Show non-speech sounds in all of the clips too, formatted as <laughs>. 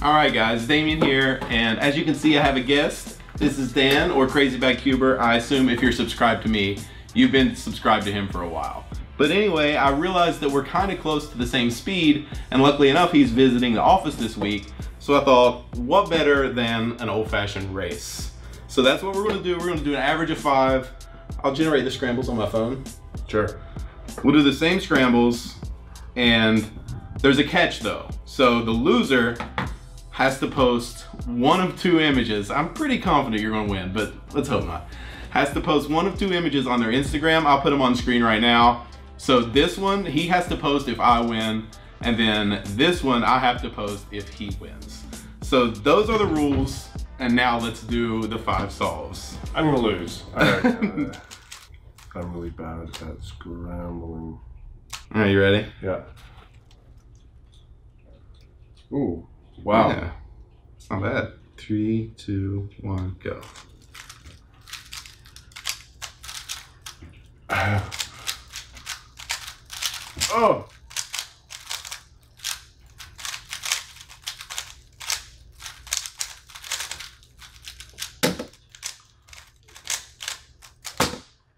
All right, guys, Damien here, and as you can see, I have a guest. This is Dan, or Crazy Bad Cuber. I assume if you're subscribed to me, you've been subscribed to him for a while. But anyway, I realized that we're kind of close to the same speed, and luckily enough, he's visiting the office this week. So I thought, what better than an old-fashioned race? So that's what we're gonna do. We're gonna do an average of five. I'll generate the scrambles on my phone. Sure. We'll do the same scrambles, and there's a catch though. So the loser has to post one of two images. I'm pretty confident you're gonna win, but let's hope not. Has to post one of two images on their Instagram. I'll put them on screen right now. So this one, he has to post if I win, and then this one, I have to post if he wins. So those are the rules, and now let's do the five solves. I'm gonna lose. Uh, <laughs> I'm really bad at scrambling. Are you ready? Yeah. Ooh. Wow. Yeah. It's not bad. Three, two, one, go. <sighs> Oh.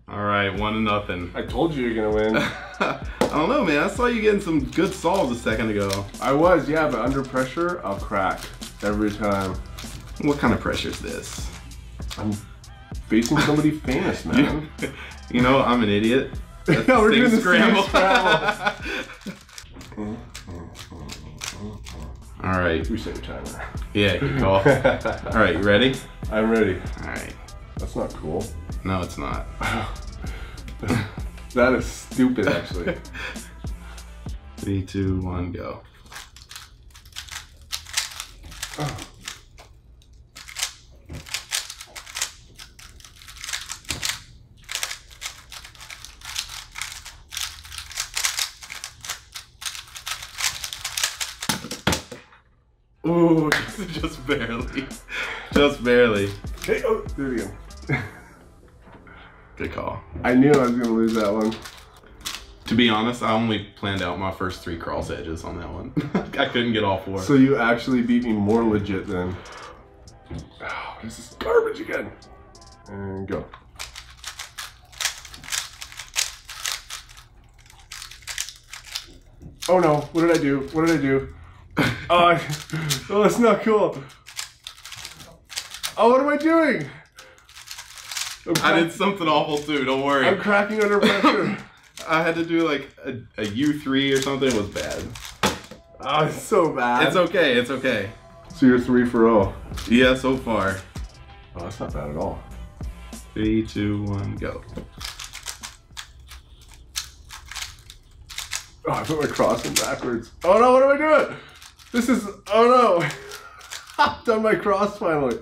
All right, one to nothing. I told you you're gonna win. <laughs> I don't know, man. I saw you getting some good solves a second ago. I was, yeah, but under pressure, I'll crack every time. What kind of pressure is this? I'm facing somebody <laughs> famous, man. You know, I'm an idiot. That's <laughs> Yeah, we're doing the scramble. scramble. <laughs> All right. Reset your timer. Yeah, good call. All right, you ready? I'm ready. All right. That's not cool. No, it's not. That is stupid, actually. <laughs> Three, two, one, go. Ooh, <laughs> just barely. Just barely. Hey, oh, do it again. Good call. I knew I was gonna lose that one. To be honest, I only planned out my first three cross edges on that one. <laughs> I couldn't get all four. So you actually beat me more legit than. Oh, this is garbage again. And go. Oh no, what did I do? What did I do? oh, <laughs> uh, I, <laughs> oh, that's not cool. Oh, what am I doing? I'm, I did something awful too. Don't worry. I'm cracking under pressure. <coughs> I had to do like a, a U3 or something. It was bad. oh, it's so bad. It's okay. It's okay. so you're three for all. Yeah, so far. Oh, that's not bad at all. Three, two, one, go. Oh, I put my cross in backwards. Oh no, what am I doing? This is, oh no. <laughs> I've done my cross finally.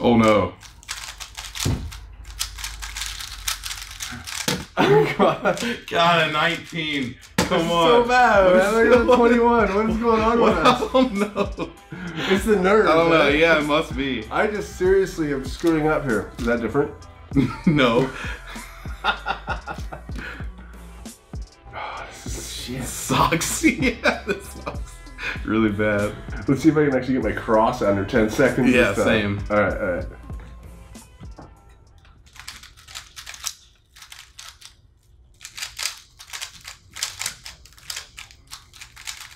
Oh no. <laughs> God, a 19. Come It's on. so bad, man. I got a 21. What is going on with us? Oh <laughs> no. It's the nerves. I don't know. man. Yeah, it must be. I just seriously am screwing up here. Is that different? <laughs> no. Oh, this is shit. Sucks. yeah, this sucks. Really bad. Let's see if I can actually get my cross under 10 seconds. Yeah, this time. same. All right, all right.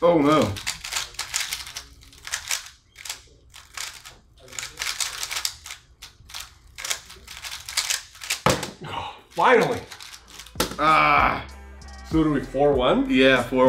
Oh no. Finally. Ah. So what are we, 4-1? Yeah, 4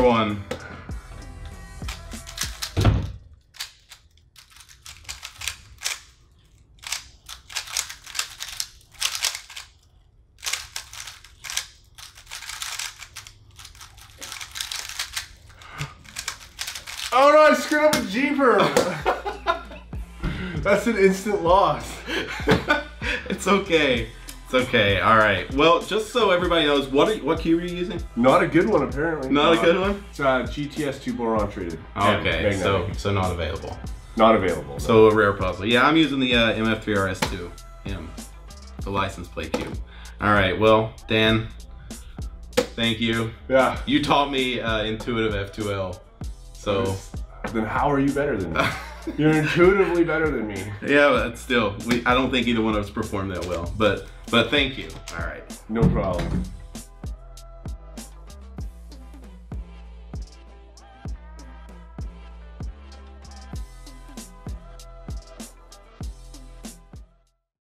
Oh no, I screwed up a G perm. <laughs> That's an instant loss. <laughs> it's okay. It's okay. All right. Well, just so everybody knows, what are, what key were you using? Not a good one, apparently. Not a Uh, good one. It's uh, GTS2 boron treated. Okay, so so not available. not available. So So a rare puzzle. Yeah, I'm using the uh, MF3RS2, M, the license plate cube. All right. Well, Dan, thank you. yeah, You taught me uh, intuitive F2L So Then how are you better than me? <laughs> You're intuitively better than me. yeah, but still, we, I don't think either one of us performed that well. But but thank you. All right. No problem.